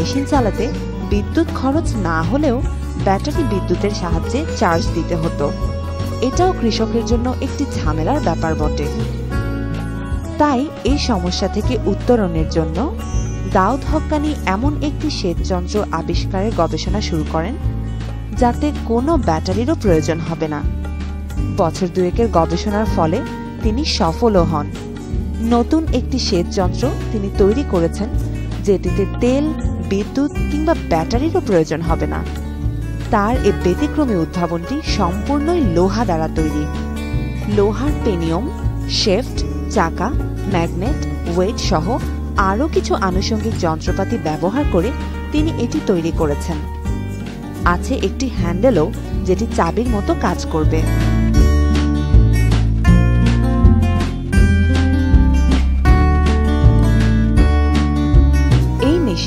Machine চালাতে বিদ্যুৎ খরচ না হলেও ব্যাটারি বিদ্যুতের সাহায্যে চার্জ দিতে হতো। এটাও কৃষকের জন্য একটি ঝামেলার ব্যাপার বটে। তাই এই সমস্যা থেকে উত্তরণের জন্য দাউদ হক্কানি এমন একটি সেচ যন্ত্র আবিষ্কারের গবেষণা শুরু করেন, যাতে কোনো ব্যাটারিরও প্রয়োজন হবে না। বছর দুয়েকের গবেষণার ফলে তিনি সফলও হন। নতুন একটি সেচ যন্ত্র তিনি তৈরি করেছেন, যেটিতে তেল বিদ্যুৎ কিংবা ব্যাটারিরও প্রয়োজন হবে না। তার এ ব্যতিক্রমী উদ্ভাবনটি সম্পূর্ণই লোহা দ্বারা তৈরি। লোহার পেনিয়ম, শেফট, চাকা, ম্যাগনেট, ওয়েট সহ আরও কিছু আনুষঙ্গিক যন্ত্রপাতি ব্যবহার করে তিনি এটি তৈরি করেছেন। আছে একটি হ্যান্ডেলও যেটি চাবির মতো কাজ করবে।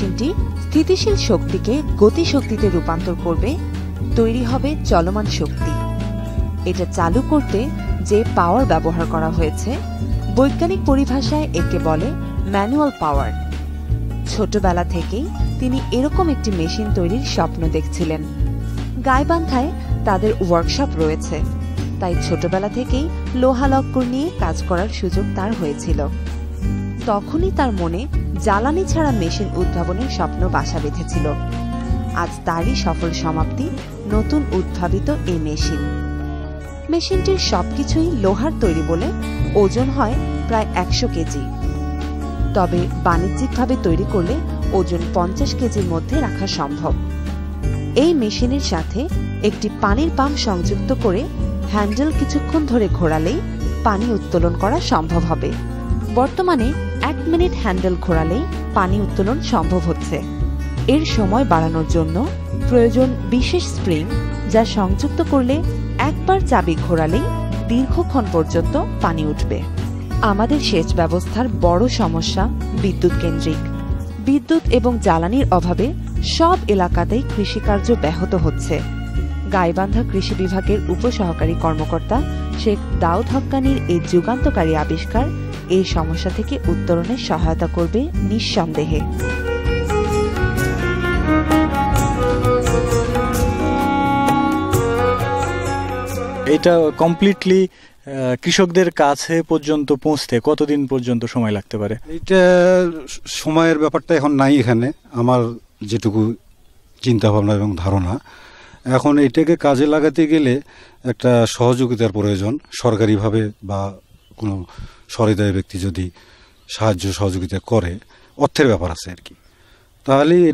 মেশিনটি স্থিতিশীল শক্তিকে গতিশক্তিতে রূপান্তর করবে, তৈরি হবে চলমান শক্তি। এটা চালু করতে যে পাওয়ার ব্যবহার করা হয়েছে, বৈজ্ঞানিক পরিভাষায় একে বলে ম্যানুয়াল পাওয়ার। ছোটবেলা থেকেই তিনি এরকম একটি মেশিন তৈরির স্বপ্ন দেখছিলেন। গাইবান্ধায় তাদের ওয়ার্কশপ রয়েছে, তাই ছোটবেলা থেকেই লোহা লক্কর নিয়ে কাজ করার সুযোগ তার হয়েছিল। তখনই তার মনে জ্বালানি ছাড়া মেশিন উদ্ভাবনের স্বপ্ন বাসা বেঁধেছিল। আজ তারই সফল সমাপ্তি নতুন উদ্ভাবিত এই মেশিন। মেশিনটির সবকিছুই লোহার তৈরি বলে ওজন হয় প্রায় একশো কেজি। তবে বাণিজ্যিকভাবে তৈরি করলে ওজন পঞ্চাশ কেজির মধ্যে রাখা সম্ভব। এই মেশিনের সাথে একটি পানির পাম্প সংযুক্ত করে হ্যান্ডেল কিছুক্ষণ ধরে ঘোরালেই পানি উত্তোলন করা সম্ভব হবে। বর্তমানে এক মিনিট হ্যান্ডেল ঘোরালেই পানি উত্তোলন সম্ভব হচ্ছে। এর সময় বাড়ানোর জন্য প্রয়োজন বিশেষ স্প্রিং, যা সংযুক্ত করলে একবার চাবি ঘোরালেই দীর্ঘক্ষণ পর্যন্ত পানি উঠবে। আমাদের সেচ ব্যবস্থার বড় সমস্যা বিদ্যুৎ কেন্দ্রিক বিদ্যুৎ এবং জ্বালানির অভাবে সব এলাকাতেই কৃষিকার্য ব্যাহত হচ্ছে। গাইবান্ধা কৃষি বিভাগের উপসহকারী কর্মকর্তা শেখ দাউদ হক্কানির এই যুগান্তকারী আবিষ্কার এই সমস্যা থেকে উত্তরণে সহায়তা করবে নিঃসন্দেহে। এটা কমপ্লিটলি কৃষকদের কাছে পর্যন্ত পৌঁছতে কতদিন পর্যন্ত সময় লাগতে পারে? এটা সময়ের ব্যাপারটা এখন নাই এখানে আমার যেটুকু চিন্তা ভাবনা এবং ধারণা। এখন এটাকে কাজে লাগাতে গেলে একটা সহযোগিতার প্রয়োজন সরকারিভাবে বা কোনো সহৃদয় ব্যক্তি যদি সাহায্য সহযোগিতা করে অর্থের ব্যাপার আছে আর কি। তাহলে